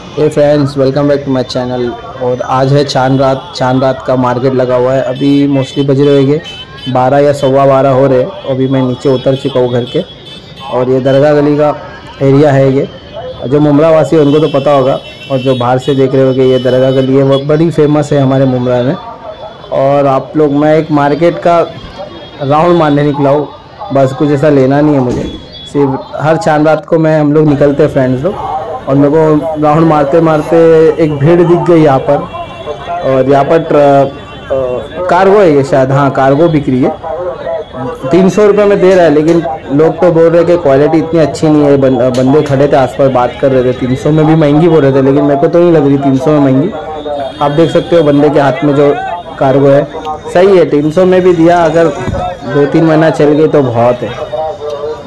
Hey friends welcome back to my channel और आज है चाँद रात चाँद रात का मार्केट लगा हुआ है। अभी मोस्टली बज रहे होंगे। बारह या सवा बारह हो रहे अभी मैं नीचे उतर चुका हूँ घर के। और ये दरगाह गली का एरिया है ये। जो मुमरा वासी उनको तो पता होगा। और जो बाहर से देख रहे होगे, ये दरगाह गली है। वो बड़ी फ़ेमस है हमारे मुमरा में। और आप लोग, मैं एक मार्केट का राउंड मारने निकला हूँ। बस कुछ ऐसा लेना नहीं है मुझे। सिर्फ़ हर चाँद रात को मैं हम लोग निकलते हैं फ्रेंड्स लोग। और मेरे को राउंड मारते मारते एक भीड़ दिख गई यहाँ पर। और यहाँ पर ट्र, कार्गो है ये शायद हाँ कार्गो बिक रही है। तीन सौ रुपये में दे रहा है लेकिन लोग तो बोल रहे कि क्वालिटी इतनी अच्छी नहीं है बन, बंदे खड़े थे आसपास बात कर रहे थे। तीन सौ में भी महँगी बोल रहे थे लेकिन मेरे को तो नहीं लग रही तीन सौ में महँगी। आप देख सकते हो बंदे के हाथ में जो कार्गो है। सही है तीन सौ में भी दिया अगर दो तीन महीना चल गई तो बहुत है।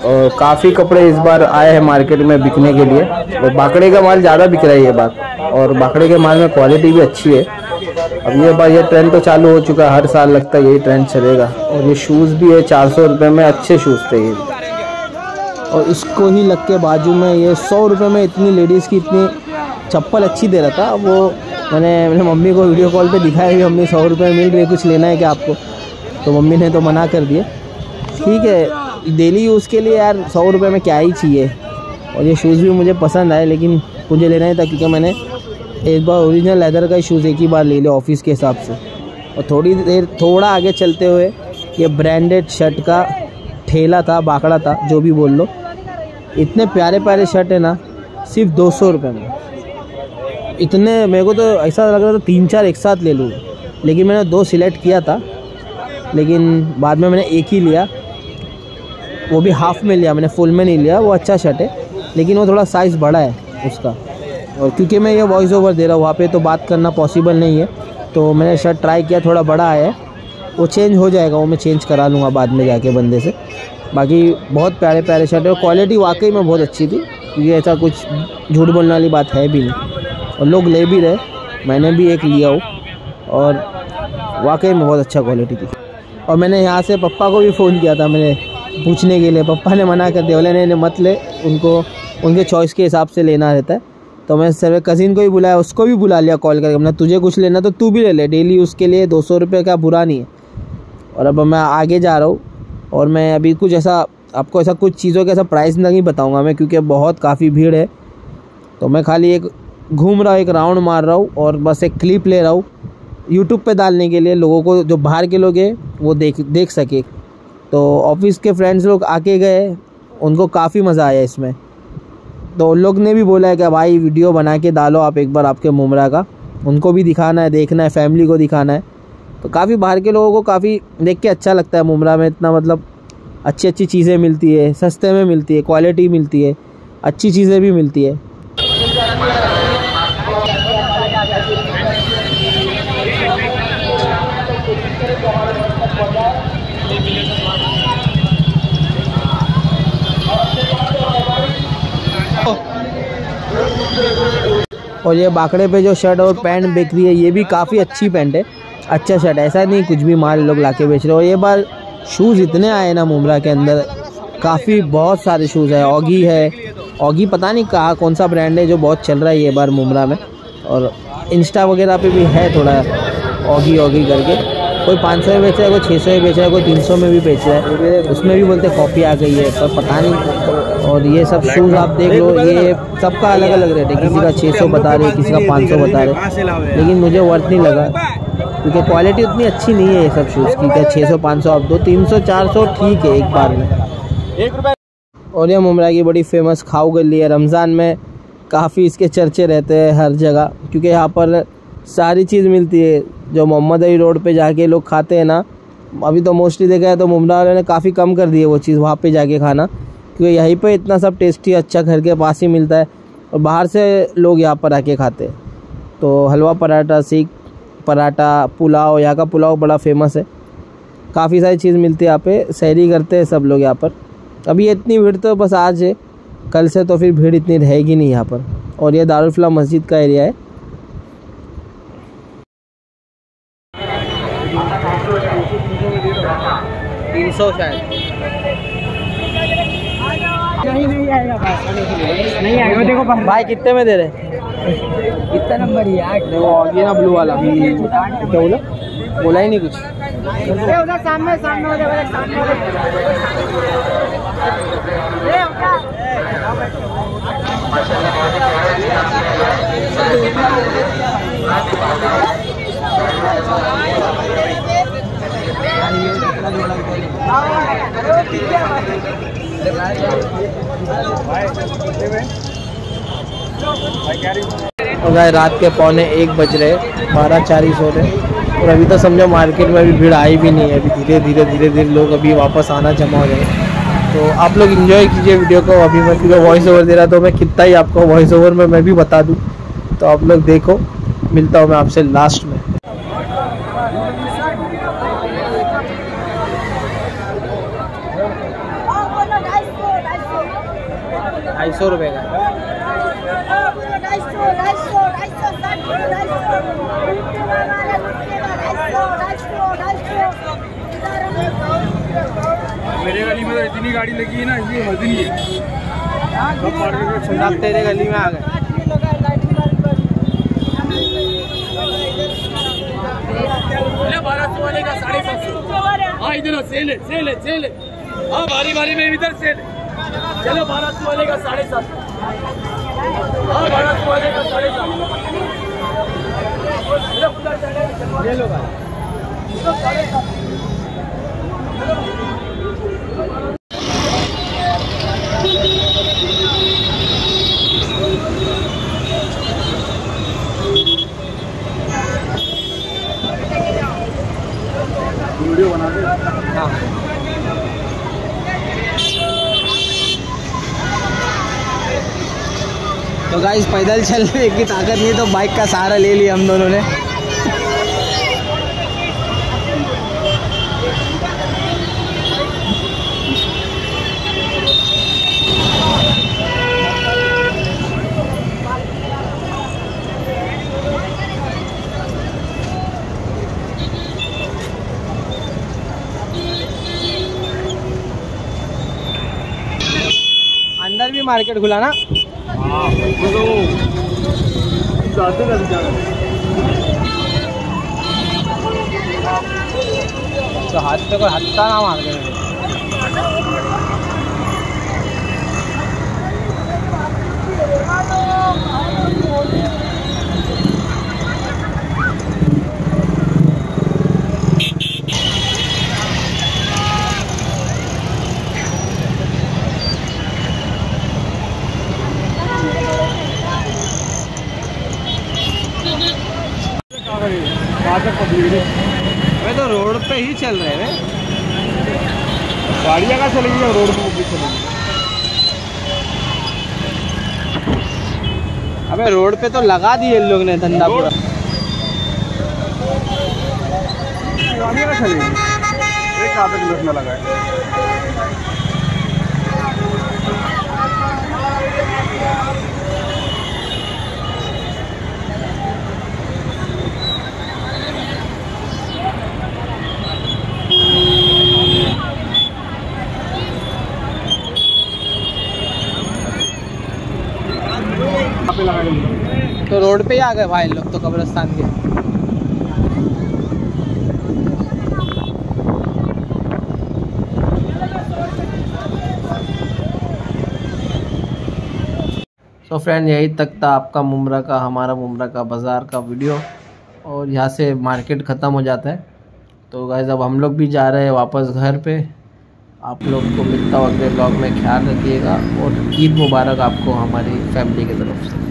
और काफ़ी कपड़े इस बार आए हैं मार्केट में बिकने के लिए। और बाकड़े का माल ज़्यादा बिक रहा है ये बात और बाकड़े के माल में क्वालिटी भी अच्छी है। अब ये बार ये ट्रेंड तो चालू हो चुका है, हर साल लगता है यही ट्रेंड चलेगा। और ये शूज़ भी है, चार सौ रुपये में अच्छे शूज़ थे ये। और इसको ही लग के बाजू में ये सौ रुपये में इतनी लेडीज़ की इतनी चप्पल अच्छी दे रहा था। वो मैंने मेरे मम्मी को वीडियो कॉल पे दिखाया कि मम्मी सौ रुपये मिल रही है, कुछ लेना है क्या आपको? तो मम्मी ने तो मना कर दिया। ठीक है डेली यूज़ के लिए यार सौ रुपये में क्या ही चाहिए। और ये शूज़ भी मुझे पसंद आए, लेकिन मुझे लेना ही था क्योंकि मैंने एक बार ओरिजिनल लेदर का ही शूज़ एक ही बार ले लिया ऑफ़िस के हिसाब से। और थोड़ी देर, थोड़ा आगे चलते हुए ये ब्रांडेड शर्ट का ठेला था, बाकड़ा था, जो भी बोल लो। इतने प्यारे प्यारे शर्ट है ना, सिर्फ़ दो सौ रुपये में। इतने, मेरे को तो ऐसा लग रहा था तीन चार एक साथ ले लूँ। लेकिन मैंने दो सिलेक्ट किया था, लेकिन बाद में मैंने एक ही लिया। वो भी हाफ़ में लिया, मैंने फुल में नहीं लिया, वो अच्छा शर्ट है, लेकिन वो थोड़ा साइज़ बड़ा है उसका। और क्योंकि मैं ये वॉइस ओवर दे रहा हूँ, वहाँ पे तो बात करना पॉसिबल नहीं है तो मैंने शर्ट ट्राई किया, थोड़ा बड़ा आया है, वो चेंज हो जाएगा, वो मैं चेंज करा लूँगा बाद में जाके बंदे से। बाकी बहुत प्यारे प्यारे शर्ट है, और क्वालिटी वाकई में बहुत अच्छी थी, क्योंकि ऐसा कुछ झूठ बोलने वाली बात है भी नहीं। और लोग ले भी रहे, मैंने भी एक लिया हो, और वाकई में बहुत अच्छा क्वालिटी थी। और मैंने यहाँ से पप्पा को भी फ़ोन किया था, मैंने पूछने के लिए। पप्पा ने मना कर दिया। बोले, नहीं मत ले। उनको, उनके चॉइस के हिसाब से लेना रहता है। तो मैं सर कज़िन को भी बुलाया, उसको भी बुला लिया कॉल करके। मतलब तुझे कुछ लेना तो तू भी ले ले। डेली उसके लिए दो सौ रुपये का बुरा नहीं है। और अब मैं आगे जा रहा हूँ और मैं अभी कुछ ऐसा, आपको ऐसा कुछ चीज़ों का ऐसा प्राइस नहीं बताऊँगा मैं, क्योंकि बहुत काफ़ी भीड़ है। तो मैं खाली एक, घूम रहा हूँ, एक राउंड मार रहा हूँ और बस एक क्लिप ले रहा हूँ। यूट्यूब पे डालने के लिए लोगों को, जो बाहर के लोग हैं, वो देख देख सके। तो ऑफ़िस के फ्रेंड्स लोग आके गए, उनको काफ़ी मज़ा आया इसमें। तो उन लोग ने भी बोला है कि भाई वीडियो बना के डालो आप एक बार आपके मुमरा का। उनको भी दिखाना है, देखना है फैमिली को दिखाना है। तो काफ़ी बाहर के लोगों को काफ़ी देख के अच्छा लगता है मुमरा में, इतना मतलब अच्छी अच्छी चीज़ें मिलती है, सस्ते में मिलती है क्वालिटी मिलती है, अच्छी चीज़ें भी मिलती है। और ये बाकड़े पे जो शर्ट और पैंट बिक रही है, ये भी काफ़ी अच्छी पैंट है। अच्छा शर्ट ऐसा नहीं कुछ भी माल लोग लाके बेच रहे हो। ये बार शूज़ इतने आए ना मुमरा के अंदर, काफ़ी बहुत सारे शूज़ है। ऑगी है। ऑगी पता नहीं कहाँ, कौन सा ब्रांड है जो बहुत चल रहा है ये बार मुमरा में। और इंस्टा वगैरह पे भी है थोड़ा ऑगी ऑगी करके। कोई पाँच सौ में बेच रहा है, कोई छः सौ में बेच रहा है, कोई तीन सौ में भी बेच रहा है। उसमें भी बोलते कॉपी आ गई है, पर पता नहीं। और ये सब शूज़ आप देख लो ये सबका अलग अलग रेट है। किसी का छः सौ बता रहे किसी का पाँच सौ बता रहे। लेकिन मुझे वर्थ नहीं लगा। क्योंकि क्वालिटी उतनी अच्छी नहीं है ये सब शूज़ की। क्या छः सौ पाँच सौ आप दो तीन सौ चार सौ ठीक है एक बार में। और ये मुमरा की बड़ी फ़ेमस खाऊ गली है रमज़ान में। काफ़ी इसके चर्चे रहते हैं हर जगह। क्योंकि यहाँ पर सारी चीज़ मिलती है। जो मोहम्मद अली रोड पे जाके लोग खाते हैं ना अभी तो मोस्टली देखा है तो मुमरा वाले ने काफ़ी कम कर दी है वो चीज़ वहाँ पे जाके खाना। क्योंकि यहीं पे इतना सब टेस्टी अच्छा घर के पास ही मिलता है और बाहर से लोग यहाँ पर आके खाते हैं। तो हलवा पराठा, सीख पराठा, पुलाव, यहाँ का पुलाव बड़ा फ़ेमस है। काफ़ी सारी चीज़ मिलती है यहाँ पे सैरी करते हैं सब लोग यहाँ पर। अभी इतनी भीड़ तो बस आज है, कल से तो फिर भीड़ इतनी रहेगी नहीं यहाँ पर। और ये दारुलफला मस्जिद का एरिया है। तीन सौ शायद। नहीं नहीं आएगा नहीं आएगा। देखो भाई कितने में दे रहे कितना नंबर है आठ ये ना ब्लू वाला। क्या बोला? बोला ही नहीं कुछ। उधर सामने सामने हो सामने हो और गाय रात के पौने एक बज रहे बारह चालीस हो रहे। और अभी तो समझो मार्केट में अभी भीड़ आई भी नहीं है अभी धीरे धीरे धीरे धीरे लोग अभी वापस आना जमा हो जाए तो आप लोग इन्जॉय कीजिए वीडियो को अभी मैं क्योंकि वॉइस ओवर दे रहा तो मैं कितना ही आपको वॉइस ओवर में मैं भी बता दूँ। तो आप लोग देखो मिलता हूँ मैं आपसे लास्ट में। ढाई सौ रुपये का। मेरे गली में तो इतनी गाड़ी लगी है ना हद नहीं है तेरे गली में आ गए। बारह सौ वाले का साढ़े सात सौ। हाँ इधर सेल है सेल है सेल है। हाँ बारी बारी में इधर सेल है। चलो बारह सौ वाले का साढ़े सात सौ। हाँ बारह सौ वाले का साढ़े सात सौ। ये लोग वीडियो तो गाइस पैदल चलने की ताकत नहीं तो बाइक का सहारा ले लिया हम दोनों ने। अंदर भी मार्केट खुला ना? हाँ तो जाते ना तो हाथ पे कोई हत्ता ना मार दे पब्लिक मैं तो रोड पे ही चल रहे हैं। गाड़ियाँ का चलेगी और रोड पे भी चलेगी? अबे रोड पे तो लगा दिए इन लोग ने धंधा पूरा। गाड़ियाँ कहाँ चलेंगी? एक किलोमीटर में तो रोड पे ही आ गए भाई लोग तो कब्रिस्तान के। सो फ्रेंड यही तक था आपका मुमरा का, हमारा मुमरा का बाज़ार का वीडियो। और यहाँ से मार्केट ख़त्म हो जाता है। तो गाइज़ अब हम लोग भी जा रहे हैं वापस घर पे। आप लोग को मिलता हूँ अगले ब्लॉग में। ख्याल रखिएगा। और ईद मुबारक आपको हमारी फैमिली की तरफ़ से।